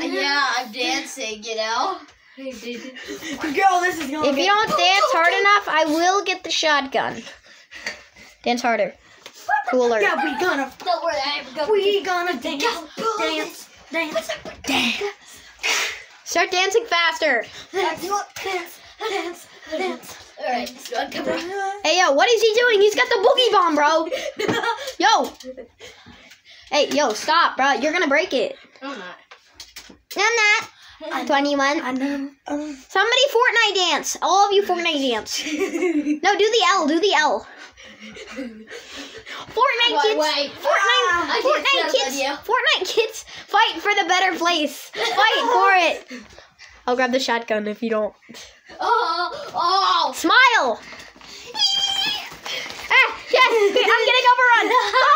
Oh, yeah, I'm dancing, you know? Girl, this is going If you don't dance hard enough, I will get the shotgun. Dance harder. Cooler. Yeah, we gonna, Don't worry, I'm going we gonna dance, dance, dance, dance, Start dancing faster. dance, dance, dance, dance. Alright, so I'm. Hey, yo, what is he doing? He's got the boogie bomb, bro. Yo. Hey, yo, stop, bro. You're gonna break it. I'm not. I'm not. 21. I know. um, Somebody Fortnite dance. All of you Fortnite dance. No, do the L. Do the L. Fortnite Why, kids. wait. Fortnite. I Fortnite kids. Fortnite kids. Fight for the better place. Fight for it. I'll grab the shotgun if you don't. Oh, oh! Smile. ah, yes. I'm getting overrun.